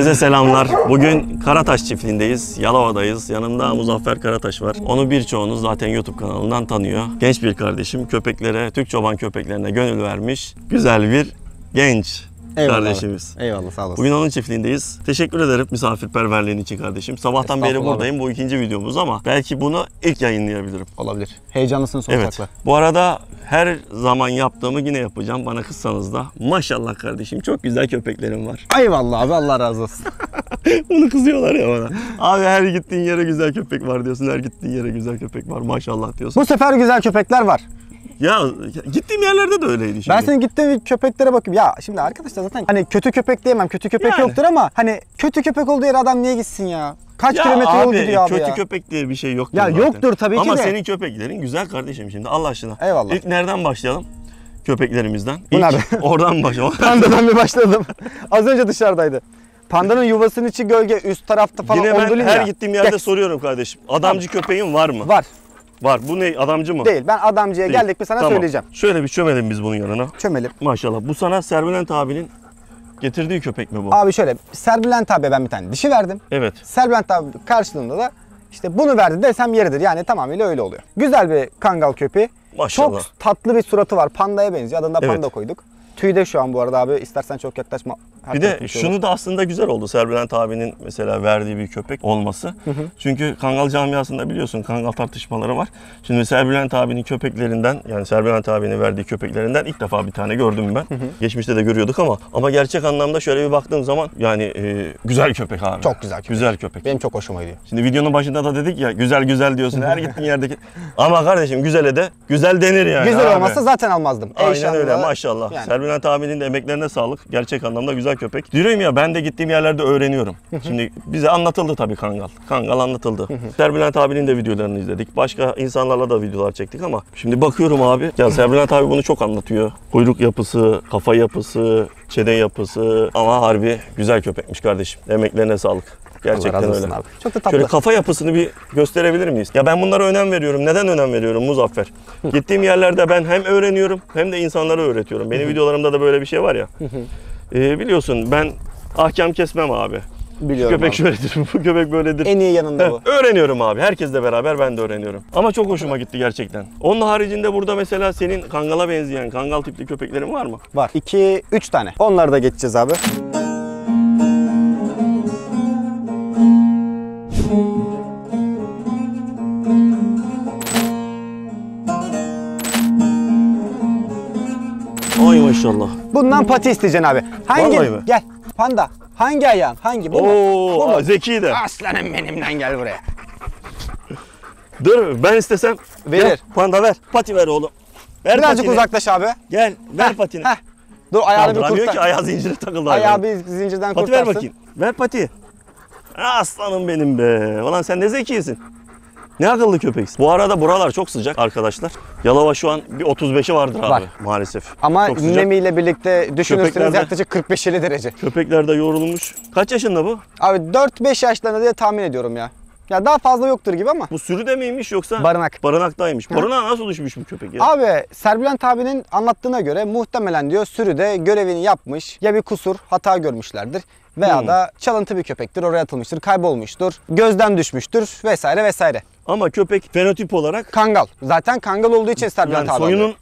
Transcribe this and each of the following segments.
Herkese selamlar. Bugün Karataş çiftliğindeyiz. Yalova'dayız. Yanımda Muzaffer Karataş var. Onu birçoğunuz zaten YouTube kanalından tanıyor. Genç bir kardeşim. Köpeklere, Türk çoban köpeklerine gönül vermiş. Güzel bir genç kardeşimiz. Eyvallah sağ olasın. Bugün onun çiftliğindeyiz. Teşekkür ederim misafirperverliğin için kardeşim. Sabahtan beri buradayım. Bu ikinci videomuz ama belki bunu ilk yayınlayabilirim. Olabilir. Heyecanlısın sonuç Evet. Bu arada her zaman yaptığımı yine yapacağım. Bana kızsanız da maşallah kardeşim çok güzel köpeklerim var. Eyvallah abi Allah razı olsun. Bunu kızıyorlar ya bana. Abi her gittiğin yere güzel köpek var diyorsun. Her gittiğin yere güzel köpek var. Maşallah diyorsun. Bu sefer güzel köpekler var. Ya gittiğim yerlerde de öyleydi şimdi. Ben senin gittiğin köpeklere bakıyorum. Ya şimdi arkadaşlar zaten hani kötü köpek diyemem. Kötü köpek Yani. yoktur ama hani kötü köpek olduğu yere adam niye gitsin ya? Kaç ya kilometre yol abi, gidiyor abi kötü ya. köpek diye bir şey yoktur Ya zaten. yoktur tabii ki Ama de. senin köpeklerin güzel kardeşim şimdi Allah aşkına. Eyvallah. İlk nereden başlayalım? Köpeklerimizden. Bu İlk nerede? oradan başlayalım. Pandadan bir başladım. Az önce dışarıdaydı. Pandanın yuvasının içi gölge, üst tarafta falan Yine ben her ya. gittiğim yerde Gel. soruyorum kardeşim. Adamcı köpeğin var mı? Var. Var. Bu ne? Adamcı mı? Değil. Ben adamcıya Değil. geldik mi sana Tamam. söyleyeceğim. Şöyle bir çömelim biz bunun yanına. Çömelim. Maşallah. Bu sana Serbilent abinin getirdiği köpek mi bu? Abi şöyle Serbülent abiye ben bir tane dişi verdim. Evet. Serbülent abi karşılığında da işte bunu verdi desem yeridir. Yani tamamıyla öyle oluyor. Güzel bir kangal köpeği. Maşallah. Çok tatlı bir suratı var. Pandaya benziyor. Adını da Evet. panda koyduk. Tüy de şu an bu arada abi. İstersen çok yaklaşma. Bir de şey olur. şunu da aslında güzel oldu Serbülent abinin mesela verdiği bir köpek olması. Çünkü Kangal camiasında biliyorsun Kangal tartışmaları var. Şimdi Serbülent abinin köpeklerinden yani Serbülent abinin verdiği köpeklerinden ilk defa bir tane gördüm ben. Geçmişte de görüyorduk ama ama gerçek anlamda şöyle bir baktığım zaman yani e, güzel köpek abi. Çok güzel köpek. Güzel köpek. Benim çok hoşuma gidiyor. Şimdi videonun başında da dedik ya güzel güzel diyorsun her gittiğin yerdeki. Ama kardeşim güzele de güzel denir yani. Güzel abi. olmazsa zaten almazdım. Aynen Eyşanlı, öyle maşallah. Yani. Serbülent abinin de emeklerine sağlık. Gerçek anlamda güzel köpek. Diyorum ya ben de gittiğim yerlerde öğreniyorum. Şimdi bize anlatıldı tabii Kangal. Kangal anlatıldı. Serbülent abinin de videolarını izledik. Başka insanlarla da videolar çektik ama şimdi bakıyorum abi. Ya Serbülent abi bunu çok anlatıyor. Kuyruk yapısı, kafa yapısı, çene yapısı ama harbi güzel köpekmiş kardeşim. Emeklerine sağlık. Gerçekten öyle. abi. Çok da tatlı. Şöyle kafa yapısını bir gösterebilir miyiz? Ya ben bunlara önem veriyorum. Neden önem veriyorum Muzaffer? Gittiğim yerlerde ben hem öğreniyorum hem de insanlara öğretiyorum. Benim videolarımda da böyle bir şey var ya. Ee, biliyorsun ben ahkam kesmem abi. Biliyorum köpek abi. şöyledir, bu köpek böyledir. En iyi yanında bu. öğreniyorum abi. Herkesle beraber ben de öğreniyorum. Ama çok hoşuma gitti gerçekten. Onun haricinde burada mesela senin kangala benzeyen, kangal tipli köpeklerin var mı? Var. 2 3 tane. Onları da geçeceğiz abi. Ay maşallah. Bundan pati isteyeceksin abi. Hangi? Vallahi mi? Gel. Panda. Hangi ayağın? Hangi? Bu mu? Bu Oo, zeki de. Aslanım benimden gel buraya. Dur ben istesem. Verir. Gel, panda ver. Pati ver oğlum. Ver Birazcık patini. uzaklaş abi. Gel ver Heh, patini. heh. Dur ayağını bir Kaldıramıyor kurtar. ki ayağı zincire takıldı. Ayağı bir zincirden Pati kurtarsın. ver bakayım. Ver pati. Aslanım benim be. Ulan sen ne zekisin. Ne akıllı köpeksin. Bu arada buralar çok sıcak arkadaşlar. Yalova şu an bir 35'i vardır abi Var. maalesef. Ama çok sıcak. nemiyle birlikte düşünürseniz Köpeklerde- yaklaşık 45-50 derece. Köpekler de yorulmuş. Kaç yaşında bu? Abi 4-5 yaşlarında diye tahmin ediyorum ya. Ya daha fazla yoktur gibi ama. Bu sürüde miymiş yoksa? Barınak. Barınaktaymış. Barınağa nasıl düşmüş bu köpek ya? Abi Serbülent abinin anlattığına göre muhtemelen diyor sürüde görevini yapmış. Ya bir kusur, hata görmüşlerdir. Veya Hmm. da çalıntı bir köpektir, oraya atılmıştır, kaybolmuştur, gözden düşmüştür vesaire vesaire. Ama köpek fenotip olarak Kangal. Zaten kangal olduğu için Serbülent yani soyunun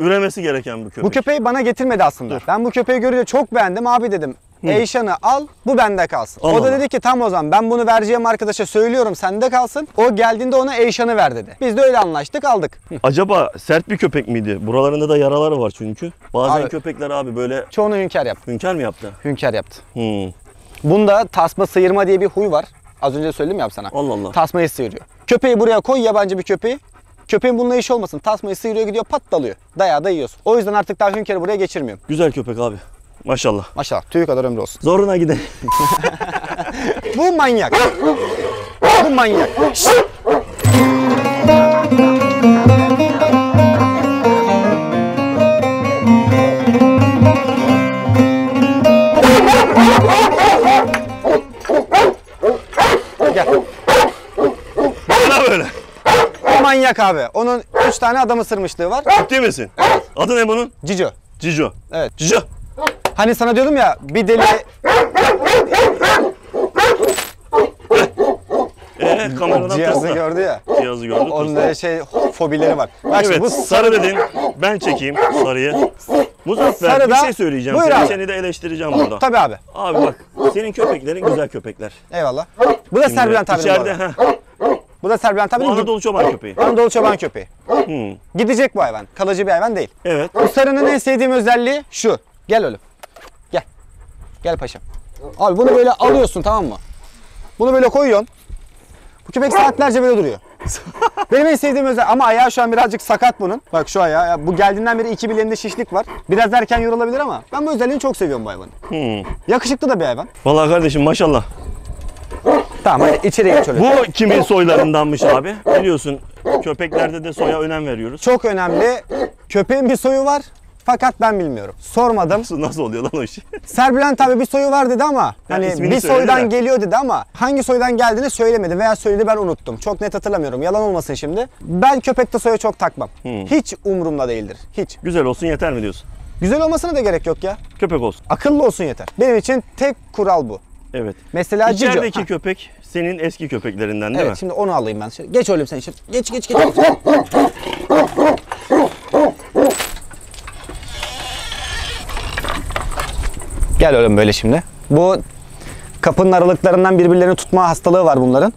üremesi gereken bir köpek. Bu köpeği bana getirmedi aslında. Ben bu köpeği görünce çok beğendim abi dedim. Eyşan'ı al, bu bende kalsın. Al o da dedi ki tam o zaman ben bunu vereceğim arkadaşa söylüyorum sende kalsın. O geldiğinde ona Eyşan'ı ver dedi. Biz de öyle anlaştık aldık. Acaba sert bir köpek miydi? Buralarında da yaraları var çünkü. Bazen Abi- köpekler abi böyle Çoğunu hünkâr yaptı. hünkâr mı yaptı? Hünkâr yaptı. Hmm. Bunda tasma sıyırma diye bir huy var. Az önce söyledim ya sana. Allah Allah. Tasmayı sıyırıyor. Köpeği buraya koy yabancı bir köpeği. Köpeğin bununla işi olmasın. Tasmayı sıyırıyor gidiyor pat dalıyor. Dayağı da yiyorsun. O yüzden artık daha hünkârı buraya geçirmiyorum. Güzel köpek abi. Maşallah. Maşallah tüyü kadar ömrü olsun. Zoruna gidelim. Bu manyak. Bu manyak. Şşt! Manyak abi. Onun 3 tane adam ısırmışlığı var. Ciddi misin? Adı ne bunun? Cico. Cico. Evet. Cico. Hani sana diyordum ya bir deli Ee, kameradan Cihazı gördü ya. Cihazı gördü. Onun da şey fobileri var. Bak şimdi Evet bu sarı dedin. Ben çekeyim sarıyı. Muzaffer Sarı bir da- şey söyleyeceğim. Buyur Seni, abi. seni de eleştireceğim burada. Tabii abi. Abi bak senin köpeklerin güzel köpekler. Eyvallah. Bu da Şimdi Serbülent bu İçeride heh, Bu da Serbülent bu abinin Anadolu çoban köpeği. Anadolu çoban köpeği. Hmm, Gidecek bu hayvan. Kalıcı bir hayvan değil. Evet. Bu sarının en sevdiğim özelliği şu. Gel oğlum. Gel. Gel paşam. Abi bunu böyle alıyorsun tamam mı? Bunu böyle koyuyorsun. Bu köpek saatlerce böyle duruyor. Benim en sevdiğim özel ama ayağı şu an birazcık sakat bunun. Bak şu ayağı. ya Bu geldiğinden beri iki bileğinde şişlik var. Biraz erken yorulabilir ama ben bu özelliğini çok seviyorum bu hayvanın. Hmm. Yakışıklı da bir hayvan. Vallahi kardeşim maşallah. Tamam hadi içeri geç öyle. Bu kimin soylarındanmış abi? Biliyorsun köpeklerde de soya önem veriyoruz. Çok önemli. Köpeğin bir soyu var. Fakat ben bilmiyorum. Sormadım. Nasıl, nasıl oluyor lan o iş? Serbülent abi bir soyu var dedi ama hani ismini bir soydan de. geliyor dedi ama hangi soydan geldiğini söylemedi veya söyledi ben unuttum. Çok net hatırlamıyorum. Yalan olmasın şimdi. Ben köpekte soya çok takmam. Hiç umurumda değildir. Hiç. Güzel olsun yeter mi diyorsun? Güzel olmasına da gerek yok ya. Köpek olsun. Akıllı olsun yeter. Benim için tek kural bu. Evet. Mesela. İçerideki Ha, köpek senin eski köpeklerinden değil Evet mi? şimdi onu alayım ben. Şöyle, Geç oğlum sen şimdi. Geç geç geç. Gel oğlum böyle şimdi. Bu kapının aralıklarından birbirlerini tutma hastalığı var bunların.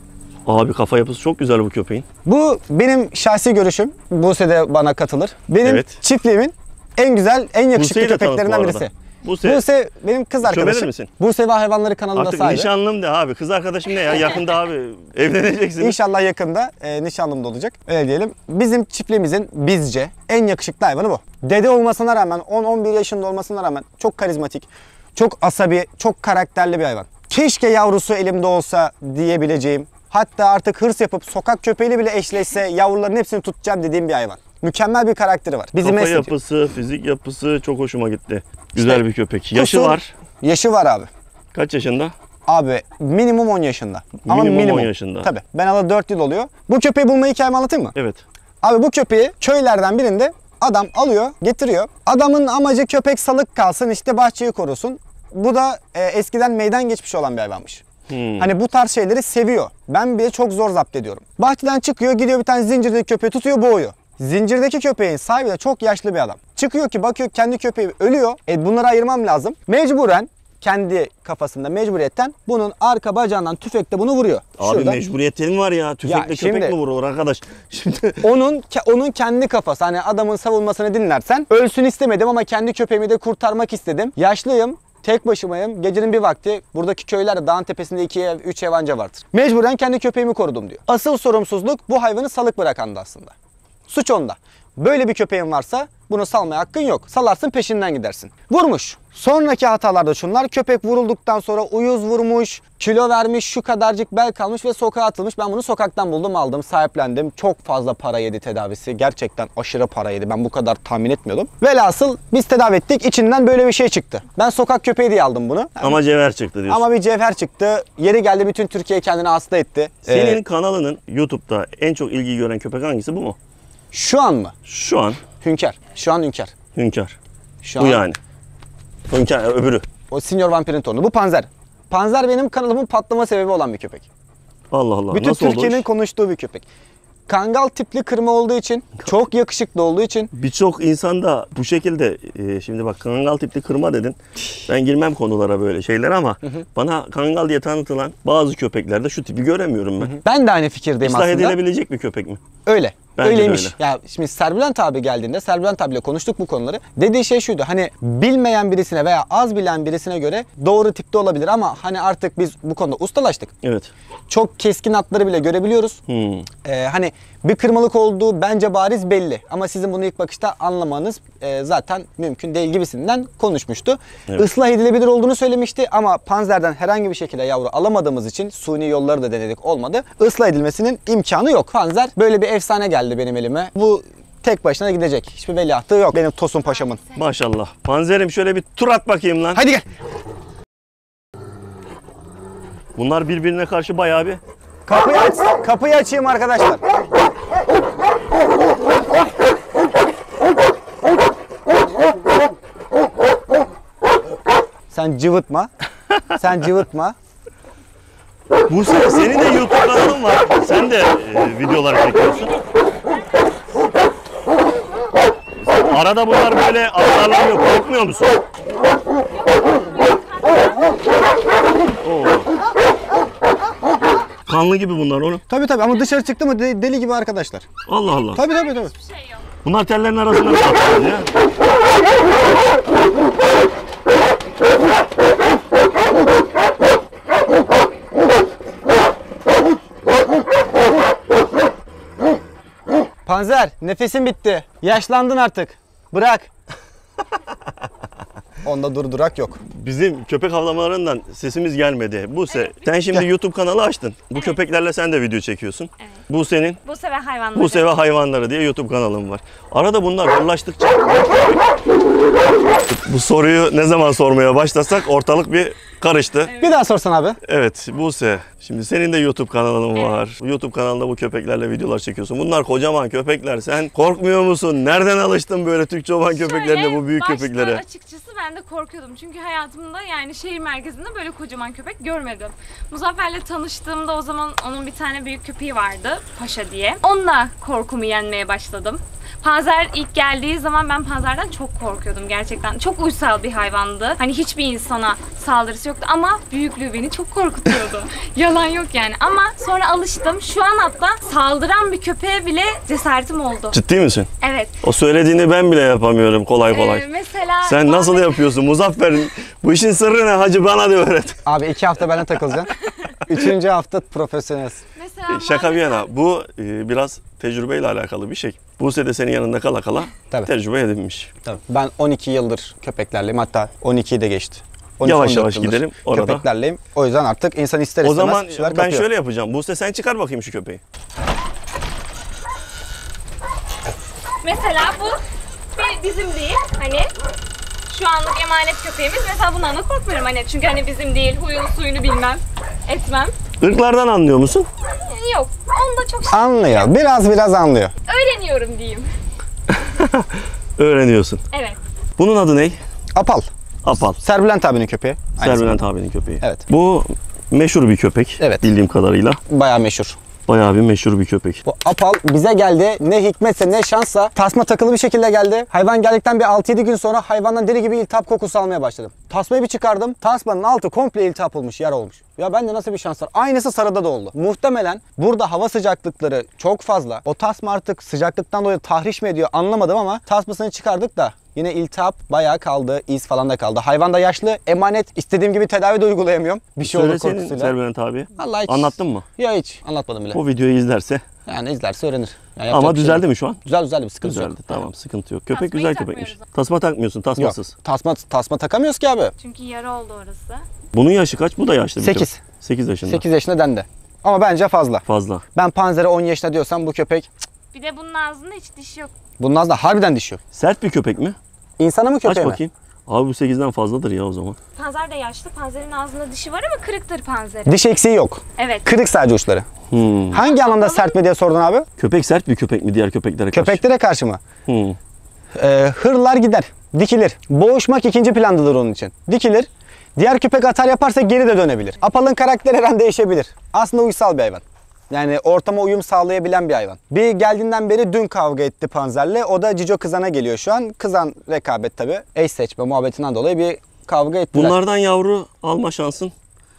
Abi kafa yapısı çok güzel bu köpeğin. Bu benim şahsi görüşüm. Buse de bana katılır. Benim Evet. çiftliğimin en güzel, en yakışıklı köpeklerinden birisi. Buse, Buse benim kız arkadaşım. misin? Buse ve Hayvanları kanalında artık sahibi. nişanlım de abi. Kız arkadaşım ne ya? Yakında abi evleneceksiniz. İnşallah yakında e, nişanlım da olacak. Öyle diyelim. Bizim çiftliğimizin bizce en yakışıklı hayvanı bu. Dede olmasına rağmen 10-11 yaşında olmasına rağmen çok karizmatik, çok asabi, çok karakterli bir hayvan. Keşke yavrusu elimde olsa diyebileceğim. Hatta artık hırs yapıp sokak köpeğiyle bile eşleşse yavruların hepsini tutacağım dediğim bir hayvan. Mükemmel bir karakteri var. Bizim Kafa yapısı, fizik yapısı çok hoşuma gitti. Güzel İşte bir köpek. Yaşı kusur- var. Yaşı var abi. Kaç yaşında? Abi minimum 10 yaşında. Ama Minimum minimum. 10 yaşında. Tabii. Ben alalı 4 yıl oluyor. Bu köpeği bulma hikayemi anlatayım mı? Evet. Abi bu köpeği köylerden birinde adam alıyor, getiriyor. Adamın amacı köpek salık kalsın, işte bahçeyi korusun. Bu da e, eskiden meydan geçmiş olan bir hayvanmış. Hmm. Hani bu tarz şeyleri seviyor. Ben bile çok zor zapt ediyorum. Bahçeden çıkıyor, gidiyor bir tane zincirdeki köpeği tutuyor, boğuyor. Zincirdeki köpeğin sahibi de çok yaşlı bir adam. Çıkıyor ki bakıyor kendi köpeği ölüyor. E bunları ayırmam lazım. Mecburen kendi kafasında mecburiyetten bunun arka bacağından tüfekle bunu vuruyor. Abi Şurada. mecburiyetlerin var ya. Tüfekle Ya şimdi- köpek mi vurulur arkadaş? Şimdi onun onun kendi kafası. Hani adamın savunmasını dinlersen ölsün istemedim ama kendi köpeğimi de kurtarmak istedim. Yaşlıyım. Tek başımayım. Gecenin bir vakti buradaki köylerde dağın tepesinde iki ev, üç ev anca vardır. Mecburen kendi köpeğimi korudum diyor. Asıl sorumsuzluk bu hayvanı salık bırakandı aslında. Suç onda. Böyle bir köpeğin varsa bunu salmaya hakkın yok. Salarsın peşinden gidersin. Vurmuş. Sonraki hatalarda şunlar. Köpek vurulduktan sonra uyuz vurmuş, kilo vermiş, şu kadarcık bel kalmış ve sokağa atılmış. Ben bunu sokaktan buldum aldım, sahiplendim. Çok fazla para yedi tedavisi. Gerçekten aşırı para yedi. Ben bu kadar tahmin etmiyordum. Velhasıl biz tedavi ettik. İçinden böyle bir şey çıktı. Ben sokak köpeği diye aldım bunu. ama cevher çıktı diyorsun. Ama bir cevher çıktı. Yeri geldi bütün Türkiye kendini hasta etti. Senin Ee, kanalının YouTube'da en çok ilgi gören köpek hangisi bu mu? Şu an mı? Şu an Hünkar. Şu an Hünkar. Hünkar. Şu Bu an yani. Hünkar öbürü. O Senior Vampirin torunu. Bu Panzer. Panzer benim kanalımın patlama sebebi olan bir köpek. Allah Allah. Bütün Nasıl Türkiye'nin konuştuğu bir köpek. Kangal tipli kırma olduğu için, çok yakışıklı olduğu için Birçok insan da bu şekilde e, şimdi bak kangal tipli kırma dedin. Ben girmem konulara böyle şeyler ama bana kangal diye tanıtılan bazı köpeklerde şu tipi göremiyorum ben. ben de aynı fikirdeyim İslah aslında. edilebilecek bir köpek mi? Öyle. Bence Öyleymiş. öyle. Ya şimdi Serbülent abi geldiğinde Serbülent abiyle konuştuk bu konuları. Dediği şey şuydu. Hani bilmeyen birisine veya az bilen birisine göre doğru tipte olabilir ama hani artık biz bu konuda ustalaştık. Evet. Çok keskin atları bile görebiliyoruz. Hmm. Ee, hani bir kırmalık olduğu bence bariz belli. Ama sizin bunu ilk bakışta anlamanız e, zaten mümkün değil gibisinden konuşmuştu. Evet. Islah edilebilir olduğunu söylemişti ama panzerden herhangi bir şekilde yavru alamadığımız için suni yolları da denedik olmadı. Islah edilmesinin imkanı yok. Panzer böyle bir efsane geldi benim elime. Bu tek başına gidecek. Hiçbir veliahtı yok benim Tosun Paşa'mın. Maşallah. Panzerim şöyle bir tur at bakayım lan. Hadi gel. Bunlar birbirine karşı bayağı bir Kapıyı aç. Kapıyı açayım arkadaşlar. Sen cıvıtma. Sen cıvıtma. Bu se- senin de YouTube kanalın var. Sen de e, videolar çekiyorsun. Arada bunlar böyle atarlanıyor. Korkmuyor musun? Oo. Kanlı gibi bunlar oğlum. Tabii tabii ama dışarı çıktı mı de- deli gibi arkadaşlar. Allah Allah. Tabii tabii tabii. Şey. Bunlar tellerin arasında saklıyor ya? Panzer nefesin bitti. Yaşlandın artık. Bırak. Onda durdurak yok. Bizim köpek havlamalarından sesimiz gelmedi. Buse sen şimdi YouTube kanalı açtın. Bu köpeklerle sen de video çekiyorsun. Evet. Bu senin Bu sefer hayvanları. Bu Seve Hayvanları diye YouTube kanalım var. Arada bunlar zorlaştıkça bu soruyu ne zaman sormaya başlasak ortalık bir karıştı. Bir daha sorsan abi. Evet Buse. Şimdi senin de YouTube kanalın var. YouTube kanalında bu köpeklerle videolar çekiyorsun. Bunlar kocaman köpekler. Sen korkmuyor musun? Nereden alıştın böyle Türk çoban köpeklerine bu büyük başta köpeklere? açıkçası ben de korkuyordum. Çünkü hayatımda yani şehir merkezinde böyle kocaman köpek görmedim. Muzaffer'le tanıştığımda o zaman onun bir tane büyük köpeği vardı. Paşa diye. Onunla korkumu yenmeye başladım. Panzer ilk geldiği zaman ben panzerden çok korkuyordum gerçekten. Çok uysal bir hayvandı. Hani hiçbir insana saldırısı yoktu ama büyüklüğü beni çok korkutuyordu. Yalan yok yani. Ama sonra alıştım. Şu an hatta saldıran bir köpeğe bile cesaretim oldu. Ciddi misin? Evet. O söylediğini ben bile yapamıyorum kolay kolay. Ee, mesela Sen nasıl yapıyorsun Muzaffer? Bu işin sırrı ne? Hacı bana da öğret. Abi iki hafta benimle takılacaksın. Üçüncü hafta profesyonel. Mesela Şaka bir yana bu e, biraz tecrübeyle alakalı bir şey. Buse de senin yanında kala kala Tabii. tecrübe edinmiş. Tabii. Ben 12 yıldır köpeklerleyim. Hatta 12'yi de geçti. 13, Yavaş 14 yavaş yıldır gidelim orada. Köpeklerleyim. O yüzden artık insan ister O istemez zaman bir şeyler ben kapıyor. şöyle yapacağım. Buse sen çıkar bakayım şu köpeği. Mesela bu bir bizim değil. Hani şu anlık emanet köpeğimiz. Mesela bundan da korkmuyorum hani çünkü hani bizim değil. Huyunu suyunu bilmem. Etmem. Irklardan anlıyor musun? Yok. Onu da çok şey Anlıyor. Biraz biraz anlıyor. öğreniyorum diyeyim. Öğreniyorsun. Evet. Bunun adı ne? Apal. Apal. Serbülent abinin köpeği. Serbülent abinin köpeği. Evet. Bu meşhur bir köpek. Evet. Bildiğim kadarıyla. Bayağı meşhur. Bayağı bir meşhur bir köpek. Bu apal bize geldi. Ne hikmetse ne şansa tasma takılı bir şekilde geldi. Hayvan geldikten bir 6-7 gün sonra hayvandan deri gibi iltihap kokusu almaya başladım. Tasmayı bir çıkardım. Tasmanın altı komple iltihap olmuş, yara olmuş. Ya bende nasıl bir şans var? Aynısı sarıda da oldu. Muhtemelen burada hava sıcaklıkları çok fazla. O tasma artık sıcaklıktan dolayı tahriş mi ediyor anlamadım ama tasmasını çıkardık da Yine iltihap bayağı kaldı, iz falan da kaldı. Hayvan da yaşlı, emanet. istediğim gibi tedavi de uygulayamıyorum. Bir şey olur Söyleseydin korkusuyla. Serbülent abi. Vallahi hiç. Anlattın mı? Ya hiç anlatmadım bile. O videoyu izlerse. Yani izlerse öğrenir. Yani yapacak Ama bir şey düzeldi yok. mi şu an? Güzel düzeldi bir sıkıntı Düzeldi. yok. Tamam sıkıntı yok. Köpek Tasmayı güzel takmıyoruz köpekmiş. Tasma takmıyorsun Yok. tasmasız. Tasma, tasma takamıyoruz ki abi. Çünkü yara oldu orası. Bunun yaşı kaç? Bu da yaşlı bir Sekiz. köpek. 8 yaşında. 8 yaşında dendi. Ama bence fazla. Fazla. Ben Panzer'e 10 yaşında diyorsam bu köpek Bir de bunun ağzında hiç diş yok. bunun ağzında harbiden diş yok. Sert bir köpek mi? İnsana mı Aç köpeğe mi? bakayım. Abi bu 8'den fazladır ya o zaman. Panzer de yaşlı. Panzerin ağzında dişi var ama kırıktır panzeri. Diş eksiği yok. Evet. Kırık sadece uçları. Hmm. Hangi anlamda sert mi diye sordun abi? Köpek sert bir köpek mi diğer köpeklere karşı? Köpeklere karşı mı? Hmm. Ee, hırlar gider, dikilir. Boğuşmak ikinci plandadır onun için. Dikilir. Diğer köpek atar yaparsa geri de dönebilir. Apalın karakteri her an değişebilir. Aslında uysal bir hayvan. Yani ortama uyum sağlayabilen bir hayvan. Bir geldiğinden beri dün kavga etti Panzer'le. O da Cico Kızan'a geliyor şu an. Kızan rekabet tabi. Eş seçme muhabbetinden dolayı bir kavga ettiler. Bunlardan yavru alma şansın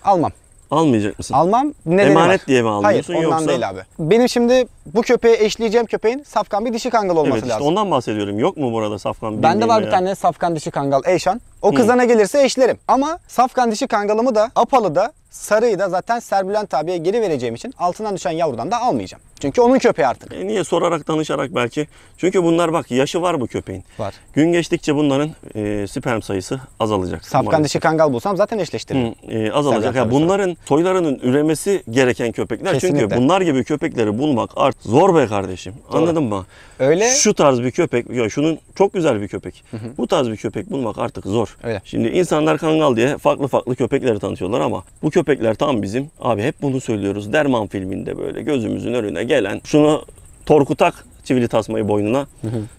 Almam. almayacak mısın? Almam. Nedeni Emanet var. diye mi almıyorsun Hayır ondan yoksa? değil abi. Benim şimdi bu köpeği eşleyeceğim köpeğin safkan bir dişi kangal olması Evet işte lazım. ondan bahsediyorum. Yok mu burada safkan? Bende var bir tane safkan dişi kangal Eyşan. O kızana gelirse eşlerim. Ama safkan dişi kangalımı da apalı da sarıyı da zaten Serbülent abiye geri vereceğim için altından düşen yavrudan da almayacağım. Çünkü onun köpeği artık. E niye sorarak danışarak belki. Çünkü bunlar bak yaşı var bu köpeğin. Var. Gün geçtikçe bunların e, sperm sayısı azalacak. Safkan maalesef. dişi kangal bulsam zaten eşleştiririm. Hı, e, azalacak. Ya bunların soylarının üremesi gereken köpekler. Çünkü Kesinlikle. bunlar gibi köpekleri bulmak artık zor be kardeşim. Anladın mı? Öyle. Şu tarz bir köpek, ya şunun çok güzel bir köpek. Bu tarz bir köpek bulmak artık zor. Öyle. Şimdi insanlar kangal diye farklı farklı köpekleri tanıtıyorlar ama bu köpekler tam bizim. Abi hep bunu söylüyoruz. Derman filminde böyle gözümüzün önüne gelen şunu torku tak çivili tasmayı boynuna.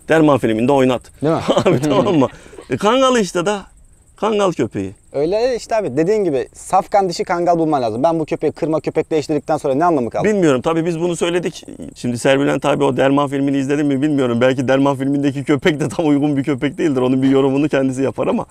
Derman filminde oynat. Değil mi? Abi tamam mı? E, kangal işte da Kangal köpeği. Öyle işte abi dediğin gibi safkan dişi kangal bulman lazım. Ben bu köpeği kırma köpek değiştirdikten sonra ne anlamı kaldı? Bilmiyorum tabii biz bunu söyledik. Şimdi Serbülent abi o Derman filmini izledin mi bilmiyorum. Belki Derman filmindeki köpek de tam uygun bir köpek değildir. Onun bir yorumunu kendisi yapar ama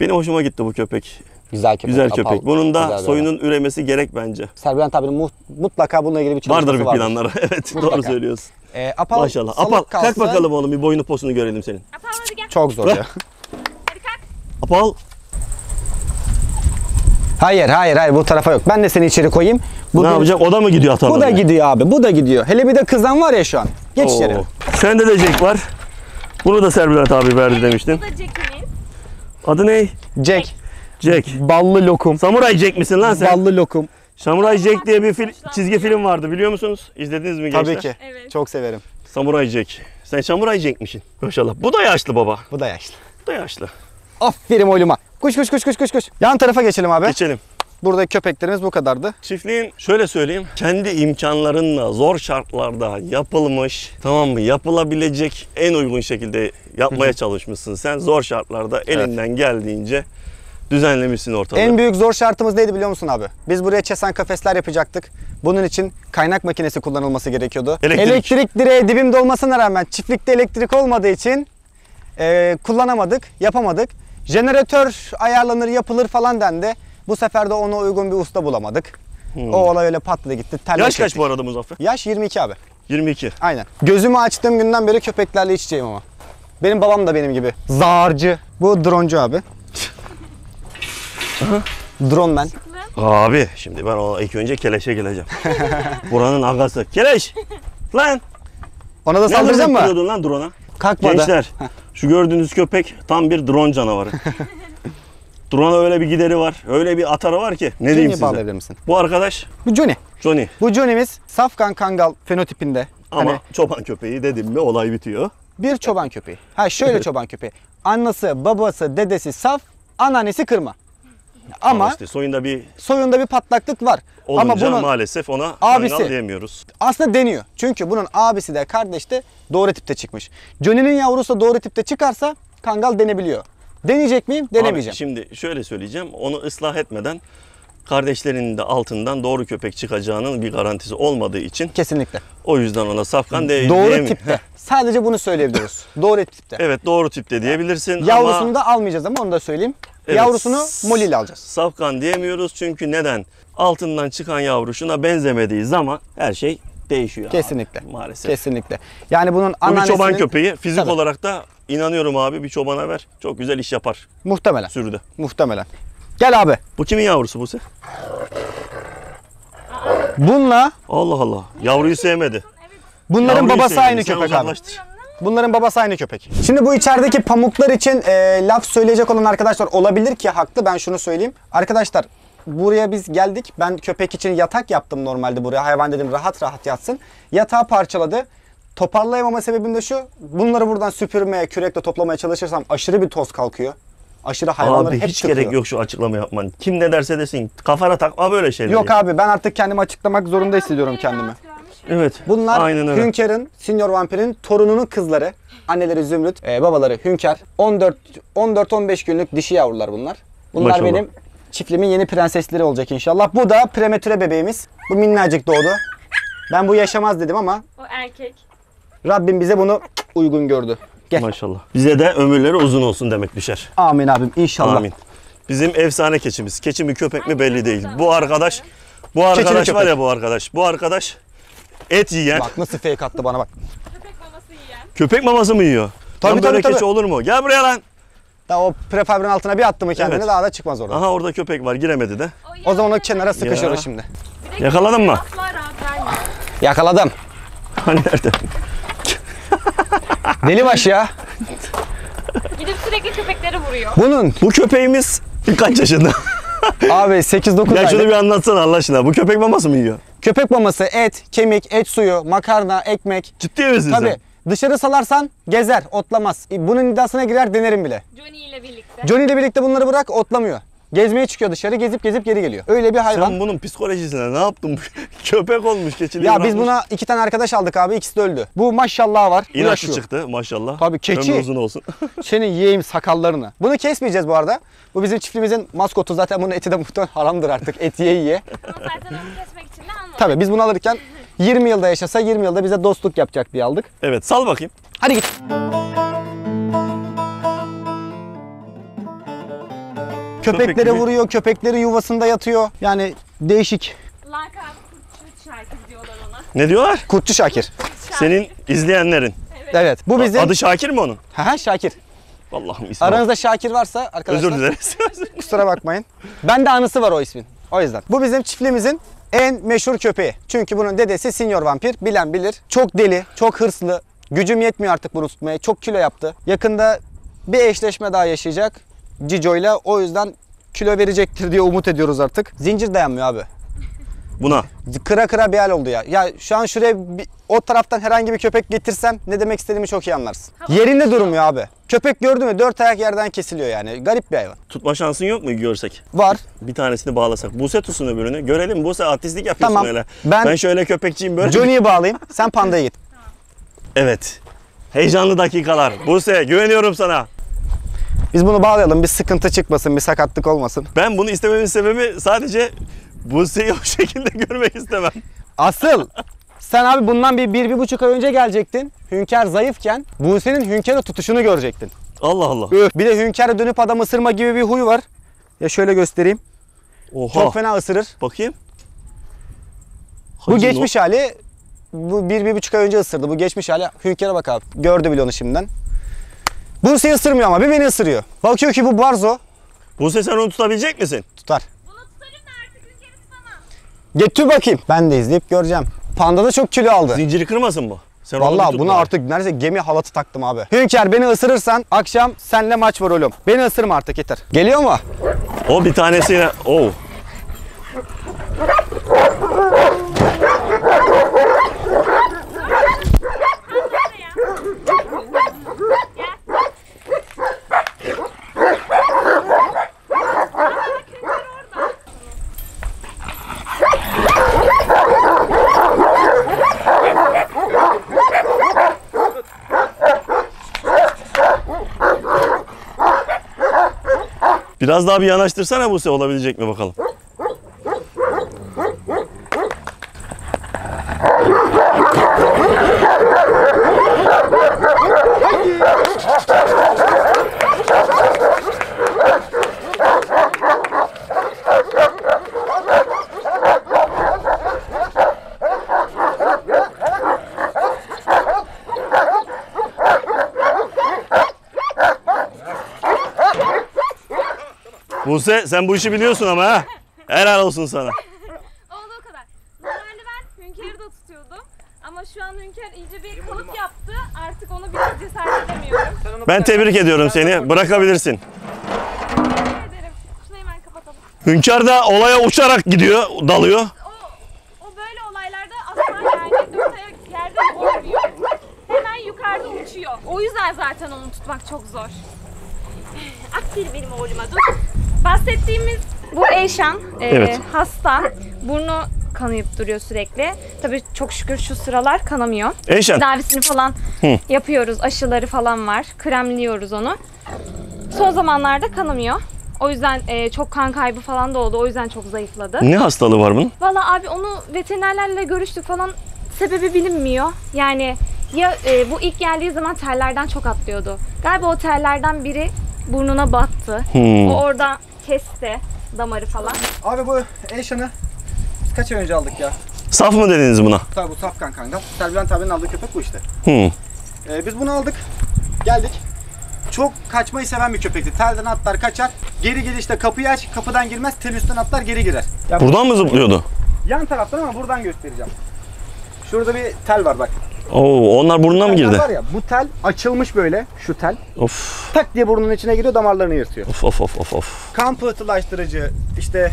benim hoşuma gitti bu köpek. Güzel köpek. Güzel apal, köpek. Bunun da güzel bir soyunun üremesi gerek bence. adam. Serbülent abinin mu- mutlaka bununla ilgili bir çalışması Vardır bir vardır. planları. evet doğru Mutlaka. söylüyorsun. Ee, apal, Maşallah. Apal kalk bakalım oğlum bir boyunu posunu görelim senin. Apal hadi gel. Çok zor ya. Hadi kalk. Apal. Hayır hayır hayır bu tarafa yok. Ben de seni içeri koyayım. Bu ne yapacak? O da mı gidiyor Bu da gidiyor abi. Bu da gidiyor. Hele bir de kızan var ya şu an. Geç içeri. Sende de Jack var. Bunu da Serbülent abi verdi demiştin. Bu da Jack'imiz. Adı ne? Jack. Jack. Ballı lokum. Samuray Jack misin lan sen? Ballı lokum. Samuray Jack diye bir fil- çizgi film vardı biliyor musunuz? İzlediniz mi gençler? Tabii ki. Evet. Çok severim. Samuray Jack. Sen Samuray Jack'mişsin. Maşallah. Bu da yaşlı baba. Bu da yaşlı. Bu da yaşlı. Aferin oğluma. Kuş kuş kuş kuş kuş kuş. Yan tarafa geçelim abi. Geçelim. Burada köpeklerimiz bu kadardı. Çiftliğin şöyle söyleyeyim. Kendi imkanlarınla zor şartlarda yapılmış tamam mı? Yapılabilecek en uygun şekilde yapmaya çalışmışsın. Sen zor şartlarda elinden geldiğince düzenlemişsin ortalığı. En büyük zor şartımız neydi biliyor musun abi? Biz buraya çesen kafesler yapacaktık. Bunun için kaynak makinesi kullanılması gerekiyordu. Elektrik. Elektrik direği dibimde olmasına rağmen çiftlikte elektrik olmadığı için e, kullanamadık, yapamadık. Jeneratör ayarlanır, yapılır falan dendi. Bu sefer de ona uygun bir usta bulamadık. O olay öyle patladı gitti. Hmm. Yaş kaç bu arada Muzaffer? Yaş 22 abi. 22. Aynen. Gözümü açtığım günden beri köpeklerle iç içeyim ama. Benim babam da benim gibi. Zarcı. Bu droncu abi. Drone man. Abi şimdi ben o ilk önce Keleş'e geleceğim. Buranın agası. Keleş! Lan! Ona da Ne saldıracak mı? kuruyordun lan drone'a? Kalkmadı. Gençler şu gördüğünüz köpek tam bir drone canavarı. Drone'a öyle bir gideri var. Öyle bir atarı var ki. Ne diyeyim Johnny'yi size? bağlayabilir misin? Bu arkadaş Bu Johnny. Johnny. Bu Johnny'miz Safkan Kangal fenotipinde. Ama Hani çoban köpeği dedim mi olay bitiyor. bir çoban köpeği. Ha şöyle çoban köpeği. Annesi, babası, dedesi saf, anneannesi kırma. Ama işte soyunda bir soyunda bir patlaklık var. olunca Ama bunun maalesef ona abisi- diyemiyoruz. aslında deniyor. Çünkü bunun abisi de kardeş de doğru tipte çıkmış. Johnny'nin yavrusu da doğru tipte çıkarsa kangal denebiliyor. Deneyecek miyim? Denemeyeceğim. Abi şimdi şöyle söyleyeceğim. Onu ıslah etmeden kardeşlerinin de altından doğru köpek çıkacağının bir garantisi olmadığı için Kesinlikle. o yüzden ona safkan de Doğru tipte. Sadece bunu söyleyebiliriz. doğru tipte. Evet doğru tipte diyebilirsin Yavrusunu ama da almayacağız ama onu da söyleyeyim. Evet. Yavrusunu Molly ile alacağız. safkan diyemiyoruz çünkü neden? Altından çıkan yavru şuna benzemediği zaman her şey değişiyor. abi, Kesinlikle. maalesef. Kesinlikle. Yani bunun Bu bir anneannesinin... çoban köpeği. Fizik Tabii. olarak da inanıyorum abi bir çobana ver. Çok güzel iş yapar Muhtemelen. sürüde. Muhtemelen. Gel abi. Bu kimin yavrusu bu se? Bununla Allah Allah. Yavruyu sevmedi. bunların Yavruyu babası sevmedi. aynı Sen köpek abi. Bunların babası aynı köpek. Şimdi bu içerideki pamuklar için e, laf söyleyecek olan arkadaşlar olabilir ki haklı ben şunu söyleyeyim. Arkadaşlar buraya biz geldik. Ben köpek için yatak yaptım normalde buraya. Hayvan dedim rahat rahat yatsın. Yatağı parçaladı. Toparlayamama sebebim de şu. Bunları buradan süpürmeye, kürekle toplamaya çalışırsam aşırı bir toz kalkıyor. Aşırı hayvanları Abi hep hiç tıkıyor. gerek yok şu açıklama yapman. Kim ne derse desin. Kafana takma böyle şeyleri. Yok abi ben artık kendimi açıklamak zorunda hissediyorum kendimi. Evet. Bunlar Aynen öyle. Senior Vampir'in torununun kızları. Anneleri Zümrüt, e, babaları Hünkar. 14 14-15 günlük dişi yavrular bunlar. Bunlar Maşallah. benim çiftimin yeni prensesleri olacak inşallah. Bu da prematüre bebeğimiz. Bu minnacık doğdu. Ben bu yaşamaz dedim ama O erkek. Rabbim bize bunu uygun gördü. Gel. Maşallah. Bize de ömürleri uzun olsun demek düşer. Amin abim inşallah. Amin. Bizim efsane keçimiz. Keçi mi köpek mi belli değil. Bu arkadaş bu arkadaş var ya bu arkadaş. Bu arkadaş et yiyen, Bak nasıl fake attı bana bak. Köpek maması yiyen. köpek maması mı yiyor? Tabii, böyle tabii, tabii. olur mu? Gel buraya lan. Daha o prefabrin altına bir attı mı kendini Evet. daha da çıkmaz oradan. Aha orada köpek var giremedi de. O zaman o kenara sıkışıyoruz Ya. şimdi. Yakaladın mı? Yakaladım. Hani nerede? Delibaş ya. Gidip sürekli köpekleri vuruyor. Bunun Bu köpeğimiz kaç yaşında? Abi 8-9 ya şunu aylık. bir anlatsana Allah aşkına. Bu köpek maması mı yiyor? Köpek maması, et, kemik, et suyu, makarna, ekmek. Ciddi misin Tabii. sen? Dışarı salarsan gezer, otlamaz. E, Bunun iddiasına girer denerim bile. Johnny ile birlikte. Johnny ile birlikte bunları bırak otlamıyor. Gezmeye çıkıyor dışarı gezip gezip geri geliyor. Öyle bir hayvan. Sen bunun psikolojisine ne yaptın? Köpek olmuş keçi diye Ya biz bırakmış. buna iki tane arkadaş aldık abi ikisi de öldü. Bu maşallah var. Bu yaşıyor. çıktı maşallah. Tabii, keçi. Ömrü uzun olsun. Senin yiyeyim sakallarını. Bunu kesmeyeceğiz bu arada. Bu bizim çiftliğimizin maskotu. Zaten bunun eti de muhtemelen haramdır artık. Et. Ama zaten onu kesmek için de almadım. Tabii biz bunu alırken 20 yılda yaşasa 20 yılda bize dostluk yapacak diye aldık. evet sal bakayım. Hadi git. Köpeklere gibi. vuruyor, köpekleri yuvasında yatıyor. Yani değişik. Lakap Kurtçu Şakir diyorlar ona. Ne diyorlar? Kurtçu Şakir. Şakir. Senin izleyenlerin. Evet. Bu bizim. Adı Şakir mi onun? Haha Şakir. Allah'ım ismi. Aranızda Şakir varsa arkadaşlar Özür dileriz. kusura bakmayın. Bende anısı var o ismin. O yüzden. Bu bizim çiftliğimizin en meşhur köpeği. Çünkü bunun dedesi Senior Vampir. Bilen bilir. Çok deli, çok hırslı. Gücüm yetmiyor artık bunu tutmaya. Çok kilo yaptı. Yakında bir eşleşme daha yaşayacak Cico'yla. O yüzden kilo verecektir diye umut ediyoruz artık. Zincir dayanmıyor abi. Buna. Kıra kıra bir hal oldu ya. Ya şu an şuraya bir- o taraftan herhangi bir köpek getirsem ne demek istediğimi çok iyi anlarsın. Yerinde durmuyor abi. Köpek gördü mü dört ayak yerden kesiliyor yani. Garip bir hayvan. Tutma şansın yok mu görsek? Var. Bir tanesini bağlasak. Buse tutsun öbürünü. Görelim Buse artistlik yapıyorsun Tamam. öyle. Ben- Ben şöyle köpekçiyim böyle. Johnny'yi bağlayayım. Sen pandaya git. Evet. Heyecanlı dakikalar. Buse güveniyorum sana. Biz bunu bağlayalım. Bir sıkıntı çıkmasın, bir sakatlık olmasın. Ben bunu istememin sebebi sadece Buse'yi o şekilde görmek istemem. Asıl sen abi bundan bir, bir, bir buçuk ay önce gelecektin. Hünkar zayıfken Buse'nin Hünkar'ı tutuşunu görecektin. Allah Allah. Üf. Bir de Hünkar'a dönüp adam ısırma gibi bir huy var. Ya şöyle göstereyim. Oha. Çok fena ısırır. Bakayım. Bu Hacı geçmiş hali bu bir, bir buçuk ay önce ısırdı. Bu geçmiş hali Hünkar'a bak abi. Gördü bile onu şimdiden. Buse'yi ısırmıyor ama bir beni ısırıyor. Bakıyor ki bu barzo. Buse sen onu tutabilecek misin? tutar. Bunu tutarım da artık ülkeni tutamam. Getir bakayım. Ben de izleyip göreceğim. Panda da çok kilo aldı. Zinciri kırmasın bu. Sen Vallahi buna artık neredeyse gemi halatı taktım abi. Hünkar beni ısırırsan akşam senle maç var oğlum. Beni ısırma artık yeter. Geliyor mu? O bir tanesiyle. Oo. Biraz daha bir yanaştırsana Buse olabilecek mi bakalım. Buse sen bu işi biliyorsun ama ha. Helal olsun sana. Olduğu kadar. Normalde ben Hünkar'ı da tutuyordum. Ama şu an Hünkar iyice bir kalıp yaptı. Artık onu biraz cesaret edemiyorum. Ben tebrik ediyorum seni. Bırakabilirsin. Teşekkür ederim. Şunu hemen kapatalım. Hünkar da olaya uçarak gidiyor, dalıyor. O, o böyle olaylarda asla yani dört ayak yerde durmuyor. Hemen yukarıda uçuyor. O yüzden zaten onu tutmak çok zor. Aferin benim oğluma dur. Bahsettiğimiz bu Eyşan e, Evet. hasta. Burnu kanayıp duruyor sürekli. Tabii çok şükür şu sıralar kanamıyor. Eyşan. Tedavisini falan Hı. yapıyoruz. Aşıları falan var. Kremliyoruz onu. Son zamanlarda kanamıyor. O yüzden e, çok kan kaybı falan da oldu. O yüzden çok zayıfladı. Ne hastalığı var bunun? Valla abi onu veterinerlerle görüştük falan. Sebebi bilinmiyor. Yani ya e, bu ilk geldiği zaman terlerden çok atlıyordu. Galiba o terlerden biri burnuna battı. Hmm. O orada kesti damarı falan. Abi bu Eşan'ı biz kaç ay önce aldık ya? Saf mı dediniz buna? Tabii bu Safkan kanka. Serbilent abinin aldığı köpek bu işte. Hmm. Ee, biz bunu aldık. Geldik. Çok kaçmayı seven bir köpekti. Telden atlar kaçar. Geri gelir işte kapıyı aç. Kapıdan girmez. Tel üstten atlar geri girer. Ya Buradan mı zıplıyordu? Yan taraftan ama buradan göstereceğim. Şurada bir tel var bak. Oo, onlar burnuna mı girdi? Var ya bu tel açılmış böyle şu tel. Of. Tak diye burnunun içine giriyor damarlarını yırtıyor. Of of of of of. Kan pıhtılaştırıcı işte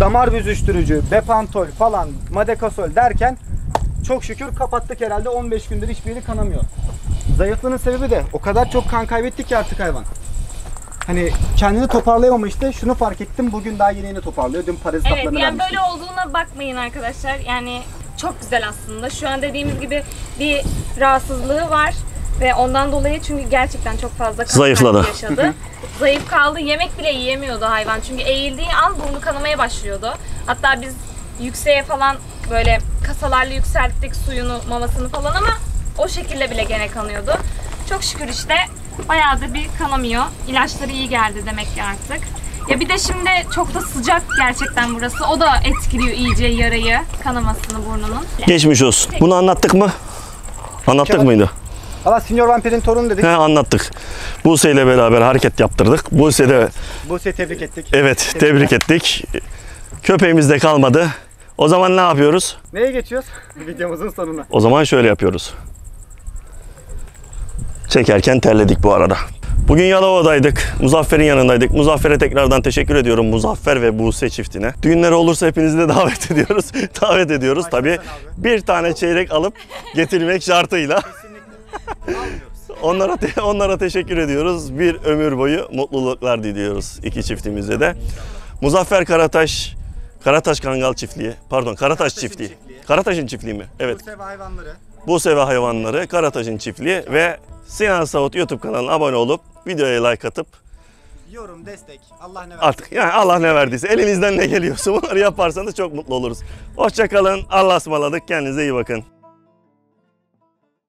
damar büzüştürücü, bepantol falan, madekasol derken çok şükür kapattık herhalde 15 gündür hiçbiri kanamıyor. Zayıflığının sebebi de o kadar çok kan kaybetti ki artık hayvan. hani kendini toparlayamamıştı. Şunu fark ettim. Bugün daha yeni yeni toparlıyor. Dün parazit Evet yani vermiştim. böyle olduğuna bakmayın arkadaşlar. Yani çok güzel aslında. Şu an dediğimiz gibi bir rahatsızlığı var ve ondan dolayı çünkü gerçekten çok fazla kan Zayıfladı. kaybı yaşadı. Zayıf kaldı. Yemek bile yiyemiyordu hayvan. Çünkü eğildiği an burnu kanamaya başlıyordu. Hatta biz yükseğe falan böyle kasalarla yükselttik suyunu, mamasını falan ama o şekilde bile gene kanıyordu. Çok şükür işte bayağı da bir kanamıyor. İlaçları iyi geldi demek ki artık. Ya bir de şimdi çok da sıcak gerçekten burası. O da etkiliyor iyice yarayı, kanamasını burnunun. Geçmiş olsun. Bunu anlattık mı? Anlattık Kemal. mıydı? Valla Senior Vampir'in torunu dedik. He anlattık. Buse ile beraber hareket yaptırdık. Buse de Buse'yi tebrik ettik. evet tebrik ettik. Köpeğimiz de kalmadı. O zaman ne yapıyoruz? Neye geçiyoruz? Videomuzun sonuna. O zaman şöyle yapıyoruz. Çekerken terledik bu arada. Bugün Yalova'daydık. Muzaffer'in yanındaydık. Muzaffer'e tekrardan teşekkür ediyorum. Muzaffer ve Buse çiftine. Düğünleri olursa hepinizi de davet ediyoruz. davet ediyoruz tabii. Bir tane çeyrek alıp getirmek şartıyla. onlara te- onlara teşekkür ediyoruz. Bir ömür boyu mutluluklar diliyoruz iki çiftimize de. Muzaffer Karataş Karataş Kangal çiftliği. Pardon, Karataş çiftliği. çiftliği. Karataş'ın çiftliği mi? Evet. Buse ve hayvanları. Buse ve hayvanları, Karataş'ın çiftliği ve Sinan Savut YouTube kanalına abone olup videoya like atıp Yorum, destek. Allah ne artık yani Allah ne verdiyse elinizden ne geliyorsa bunları yaparsanız çok mutlu oluruz. Hoşçakalın. Allah'a ısmarladık. Kendinize iyi bakın.